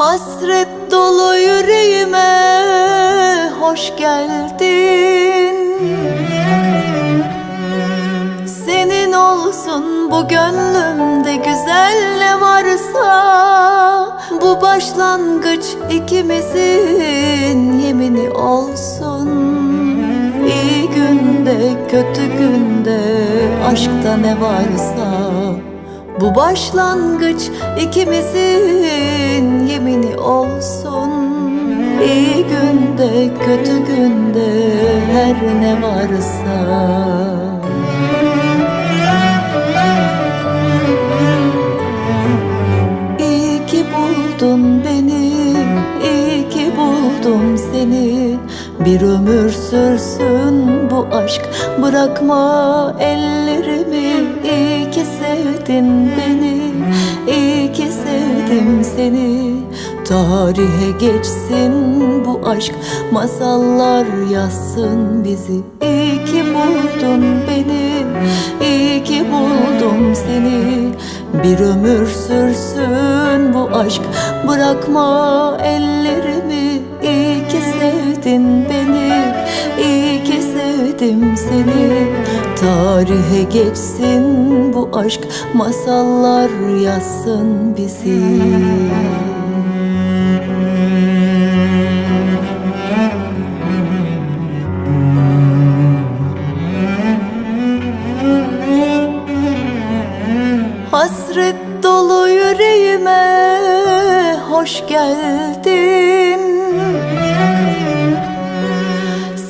Hasret dolu yüreğime hoş geldin. Senin olsun bu gönlümde güzel ne varsa. Bu başlangıç ikimizin yemini olsun. İyi günde kötü günde aşkta ne varsa. Bu başlangıç ikimizin kötü günde her ne varsa. İyi ki buldun beni, iyi ki buldum seni. Bir ömür sürsün bu aşk, bırakma ellerimi. İyi ki sevdin beni, iyi ki sevdim seni Tarihe geçsin bu aşk, masallar yazsın bizi. İyi ki buldun beni, iyi ki buldum seni. Bir ömür sürsün bu aşk, bırakma ellerimi. İyi ki sevdin beni, iyi ki sevdim seni. Tarihe geçsin bu aşk, masallar yazsın bizi hoş geldin.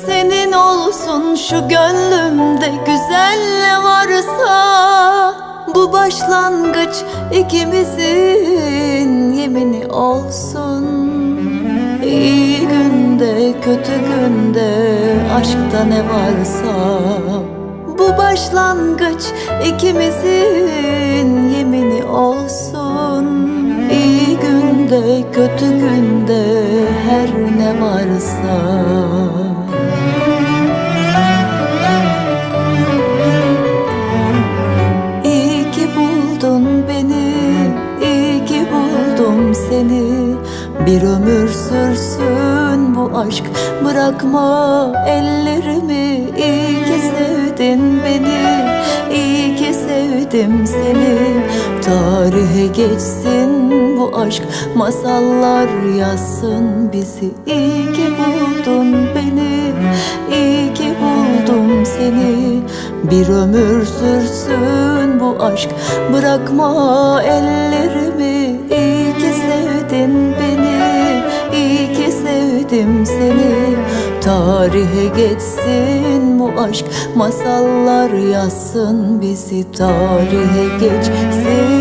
Senin olsun şu gönlümde güzel ne varsa. Bu başlangıç ikimizin yemini olsun. İyi günde kötü günde aşkta ne varsa. Bu başlangıç ikimizin yemini olsun kötü günde her ne varsa. İyi ki buldun beni, iyi ki buldum seni. Bir ömür sürsün bu aşk, bırakma ellerimi. İyi ki sevdin beni, iyi ki sevdim seni Tarihe geçsin bu aşk, masallar yazsın bizi. İyi ki buldun beni, iyi ki buldum seni. Bir ömür sürsün bu aşk, bırakma ellerimi. İyi ki sevdin beni, iyi ki sevdim seni Tarihe geçsin bu aşk. Masallar yazsın bizi Tarihe geçsin